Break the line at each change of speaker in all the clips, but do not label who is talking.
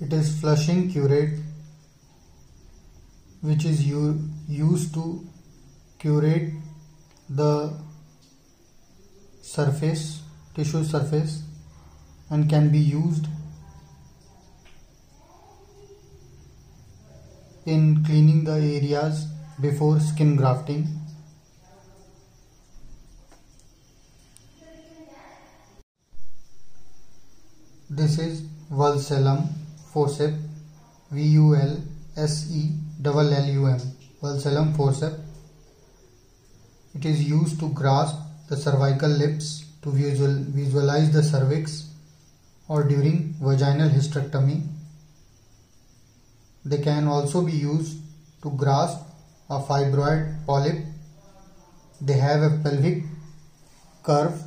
It is flushing curette which is used to curate the surface tissue surface and can be used in cleaning the areas before skin grafting. This is Vulsellum forceps V U L S E double L U M Vulsellum forceps. It is used to grasp the cervical lips to visual, visualize the cervix or during vaginal hysterectomy. They can also be used to grasp a fibroid polyp. They have a pelvic curve.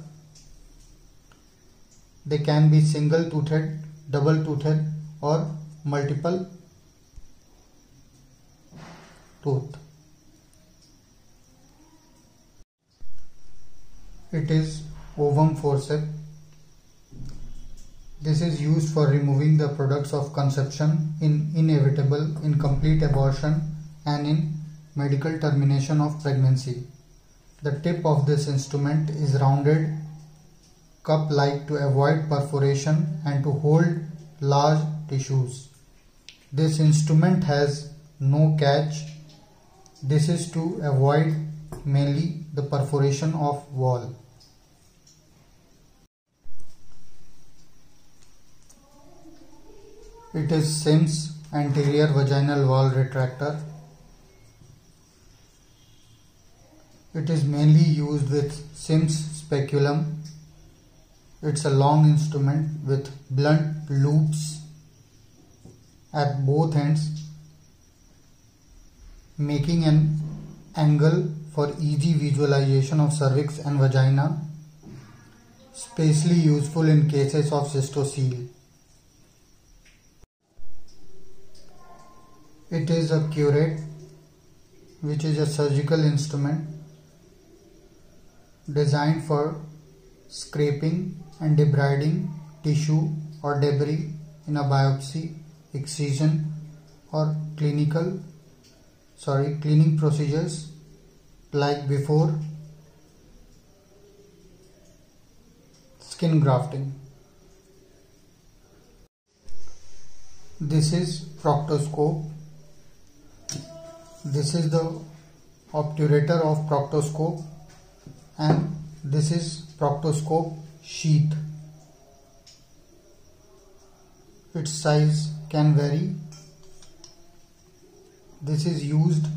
They can be single toothed, double toothed or multiple tooth. It is ovum forceps this is used for removing the products of conception in inevitable, incomplete abortion and in medical termination of pregnancy. The tip of this instrument is rounded cup-like to avoid perforation and to hold large tissues. This instrument has no catch. This is to avoid mainly the perforation of wall. It is Sims anterior vaginal wall retractor. It is mainly used with Sims speculum. It's a long instrument with blunt loops at both ends making an angle for easy visualization of cervix and vagina. Specially useful in cases of cystocele. It is a curette which is a surgical instrument designed for scraping and debriding tissue or debris in a biopsy, excision or clinical sorry cleaning procedures like before skin grafting. This is proctoscope this is the obturator of proctoscope and this is proctoscope sheath its size can vary this is used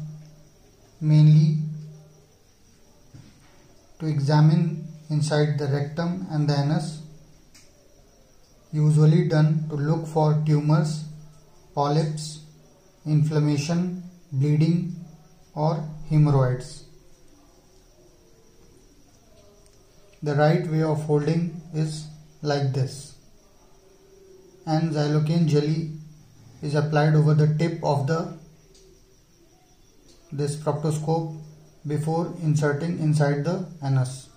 mainly to examine inside the rectum and the anus usually done to look for tumors polyps inflammation bleeding or hemorrhoids. The right way of holding is like this and xylocaine jelly is applied over the tip of the this proctoscope before inserting inside the anus.